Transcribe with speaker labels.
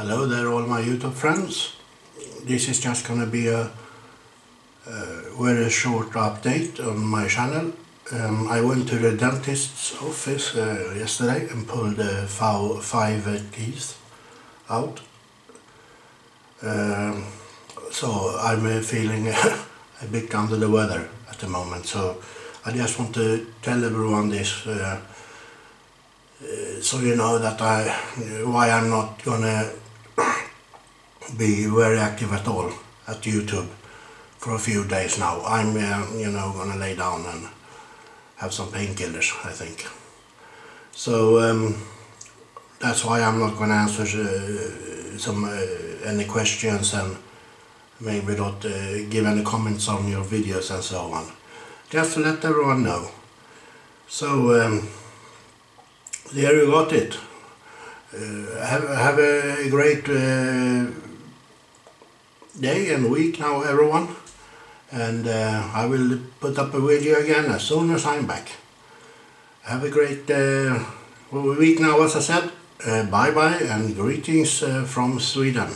Speaker 1: Hello there all my YouTube friends. This is just gonna be a, very short update on my channel. Um, I went to the dentist's office uh, yesterday and pulled uh, five teeth out. Um, so I'm uh, feeling a bit under the weather at the moment. So I just want to tell everyone this uh, uh, so you know that I why I'm not gonna be very active at all at YouTube for a few days now. I'm uh, you know gonna lay down and have some painkillers I think. So um, that's why I'm not gonna answer uh, some uh, any questions and maybe not uh, give any comments on your videos and so on. Just to let everyone know. So um, there you got it. Uh, have, have a great uh, day and week now everyone and uh, I will put up a video again as soon as I'm back. Have a great uh, week now as I said. Uh, bye bye and greetings uh, from Sweden.